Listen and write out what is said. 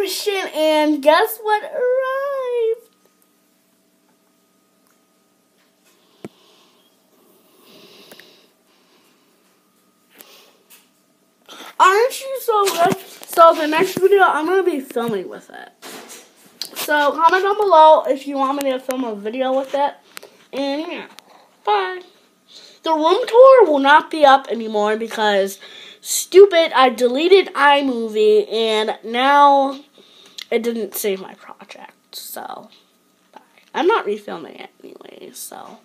Christian, and guess what arrived? Aren't you so good? So the next video, I'm going to be filming with it. So comment down below if you want me to film a video with it. And yeah, bye. The room tour will not be up anymore because stupid, I deleted iMovie and now it didn't save my project. So, bye. I'm not refilming it anyway, so.